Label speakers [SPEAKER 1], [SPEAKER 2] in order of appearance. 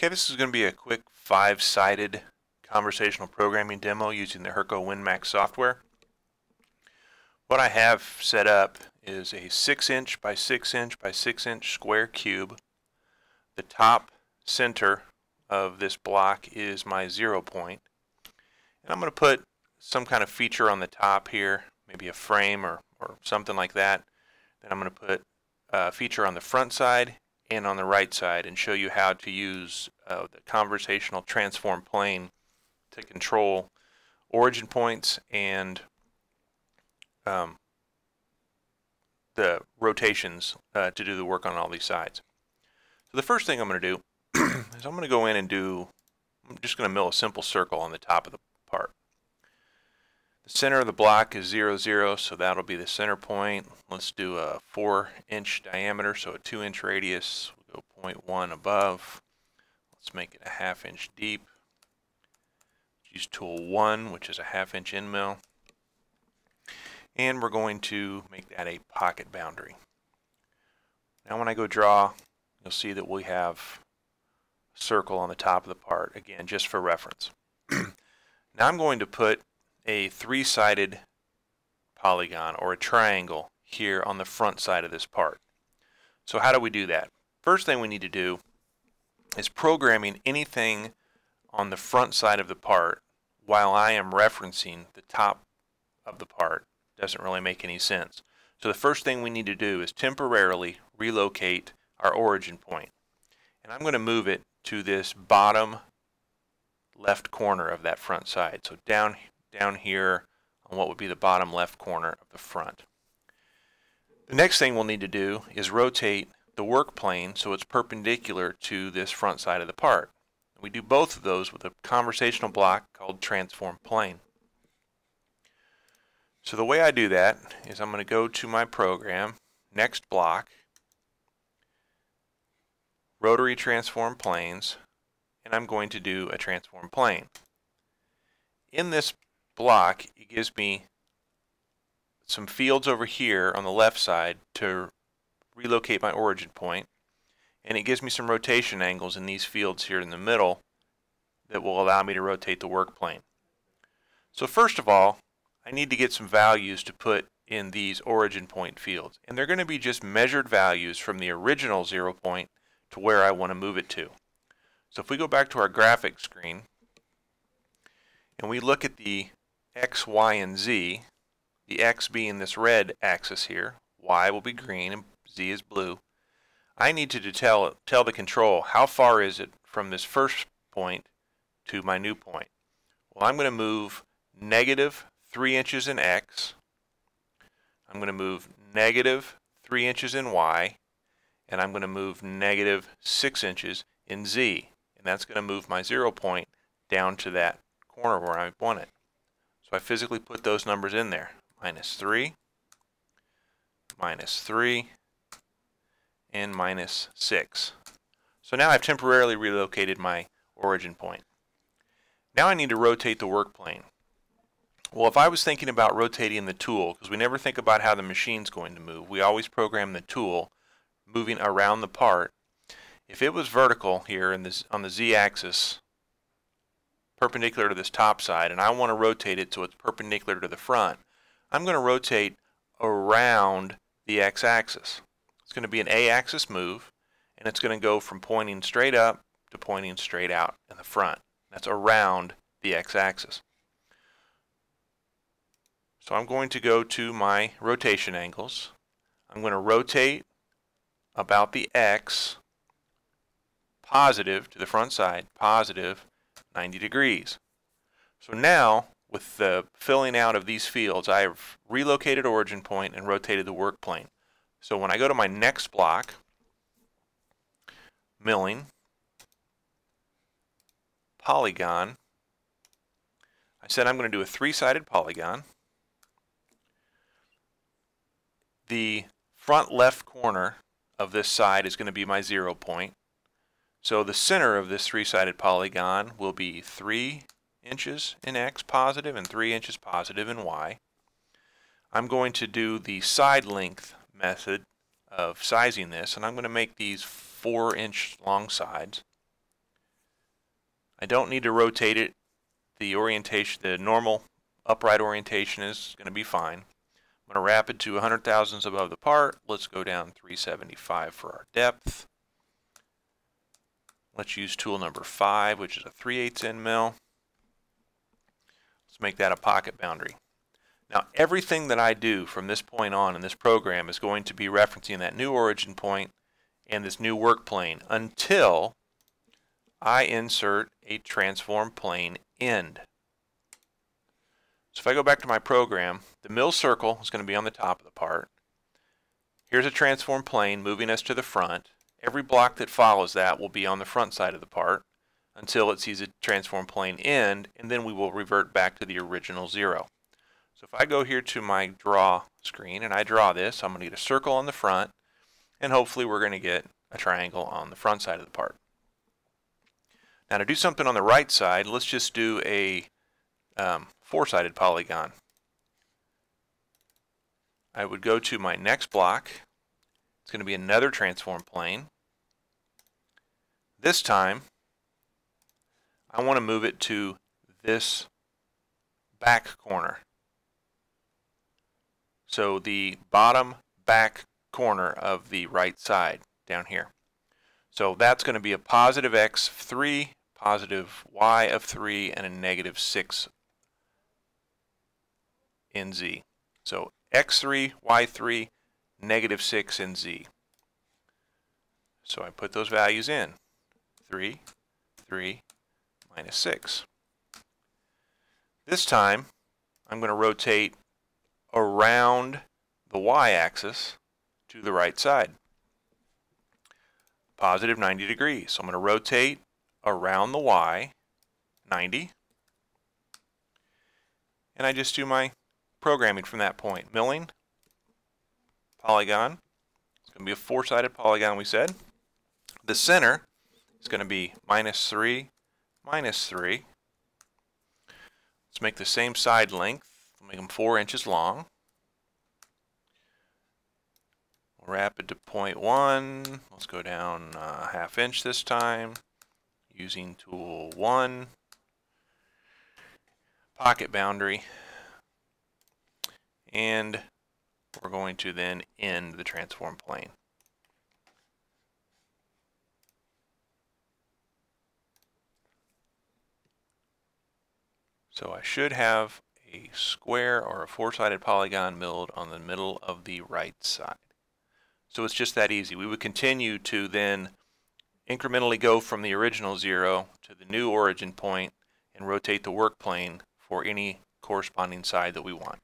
[SPEAKER 1] Okay, this is going to be a quick five-sided conversational programming demo using the Hurco WinMax software. What I have set up is a 6 inch by 6 inch by 6 inch square cube. The top center of this block is my zero point. And I'm going to put some kind of feature on the top here, maybe a frame or, or something like that. Then I'm going to put a feature on the front side and on the right side and show you how to use uh, the conversational transform plane to control origin points and um, the rotations uh, to do the work on all these sides. So the first thing I'm going to do is I'm going to go in and do, I'm just going to mill a simple circle on the top of the part. Center of the block is 0, 0, so that'll be the center point. Let's do a 4 inch diameter, so a 2 inch radius. We'll go 0.1 above. Let's make it a half inch deep. Use tool 1, which is a half inch end mill. And we're going to make that a pocket boundary. Now when I go draw, you'll see that we have a circle on the top of the part, again, just for reference. now I'm going to put a three-sided polygon or a triangle here on the front side of this part. So how do we do that? First thing we need to do is programming anything on the front side of the part while I am referencing the top of the part. Doesn't really make any sense. So the first thing we need to do is temporarily relocate our origin point. And I'm going to move it to this bottom left corner of that front side. So down down here on what would be the bottom left corner of the front. The next thing we'll need to do is rotate the work plane so it's perpendicular to this front side of the part. We do both of those with a conversational block called transform plane. So the way I do that is I'm going to go to my program, next block, rotary transform planes, and I'm going to do a transform plane. In this block, it gives me some fields over here on the left side to relocate my origin point, and it gives me some rotation angles in these fields here in the middle that will allow me to rotate the work plane. So first of all, I need to get some values to put in these origin point fields, and they're going to be just measured values from the original zero point to where I want to move it to. So if we go back to our graphics screen, and we look at the x, y, and z, the x being this red axis here, y will be green, and z is blue, I need to tell, tell the control how far is it from this first point to my new point. Well, I'm going to move negative 3 inches in x, I'm going to move negative 3 inches in y, and I'm going to move negative 6 inches in z. And that's going to move my zero point down to that corner where I want it. So I physically put those numbers in there. Minus 3, minus 3, and minus 6. So now I've temporarily relocated my origin point. Now I need to rotate the work plane. Well, if I was thinking about rotating the tool, because we never think about how the machine's going to move, we always program the tool moving around the part. If it was vertical here in this, on the z-axis, perpendicular to this top side and I want to rotate it so it's perpendicular to the front, I'm going to rotate around the x-axis. It's going to be an a-axis move and it's going to go from pointing straight up to pointing straight out in the front. That's around the x-axis. So I'm going to go to my rotation angles. I'm going to rotate about the x positive to the front side, positive 90 degrees. So now, with the filling out of these fields, I have relocated origin point and rotated the work plane. So when I go to my next block, milling, polygon, I said I'm going to do a three-sided polygon. The front left corner of this side is going to be my zero point. So the center of this three-sided polygon will be 3 inches in x positive and 3 inches positive in y. I'm going to do the side length method of sizing this, and I'm going to make these 4 inch long sides. I don't need to rotate it. The orientation, the normal upright orientation is going to be fine. I'm going to wrap it to 100 thousandths above the part. Let's go down 375 for our depth. Let's use tool number 5, which is a 3 8 end mill. Let's make that a pocket boundary. Now everything that I do from this point on in this program is going to be referencing that new origin point and this new work plane until I insert a transform plane end. So if I go back to my program, the mill circle is going to be on the top of the part. Here's a transform plane moving us to the front. Every block that follows that will be on the front side of the part until it sees a transform plane end, and then we will revert back to the original zero. So if I go here to my draw screen and I draw this, I'm going to get a circle on the front, and hopefully we're going to get a triangle on the front side of the part. Now to do something on the right side, let's just do a um, four-sided polygon. I would go to my next block. It's going to be another transform plane. This time, I want to move it to this back corner. So the bottom back corner of the right side down here. So that's going to be a positive x of 3, positive y of 3, and a negative 6 in z. So x3, y3, negative 6 in z. So I put those values in. 3, 3, minus 6. This time, I'm going to rotate around the y-axis to the right side. Positive 90 degrees. So I'm going to rotate around the y 90. And I just do my programming from that point. Milling, polygon. It's going to be a four-sided polygon, we said. The center is going to be minus 3, minus 3. Let's make the same side length. We'll make them 4 inches long. We'll wrap it to 0.1. Let's go down uh, half inch this time using tool 1. Pocket boundary and we're going to then end the transform plane. So I should have a square or a four-sided polygon milled on the middle of the right side. So it's just that easy. We would continue to then incrementally go from the original zero to the new origin point and rotate the work plane for any corresponding side that we want.